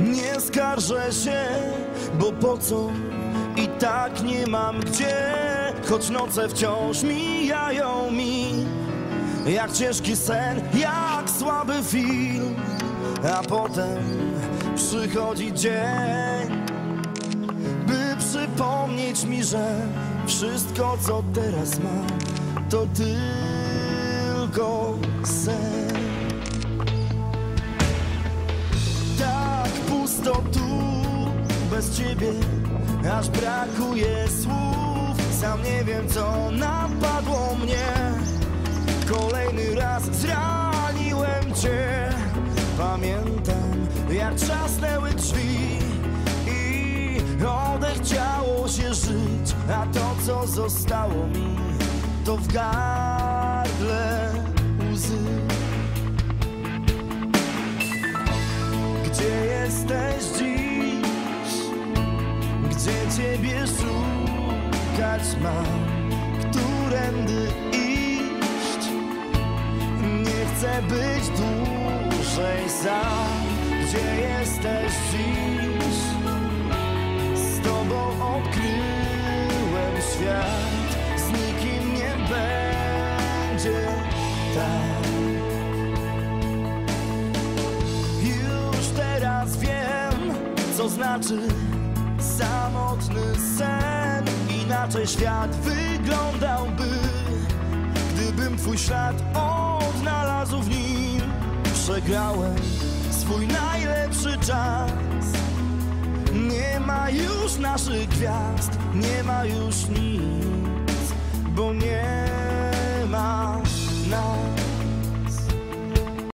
Nie skarżę się, bo po co? I tak nie mam gdzie, choć noce wciąż mijają mi. Jak ciężki sen, jak słaby film, a potem przychodzi dzień, przypomnieć mi, że wszystko co teraz mam, to tylko sen. Tak pusto tu bez ciebie, aż brakuje słów. Sam nie wiem, co napadło mnie. Kolejny raz zraniłem cię. Pamiętam, jak trzasnęły drzwi A to, co zostało mi, to w gardle łzy. Gdzie jesteś dziś? Gdzie ciebie szukać mam? Którędy iść? Nie chcę być dłużej sam Gdzie jesteś dziś? Świat Z nikim nie będzie tak Już teraz wiem, co znaczy samotny sen. Inaczej świat wyglądałby, gdybym twój ślad odnalazł w nim. Przegrałem swój najlepszy czas. Już naszych gwiazd, nie ma już nic, bo nie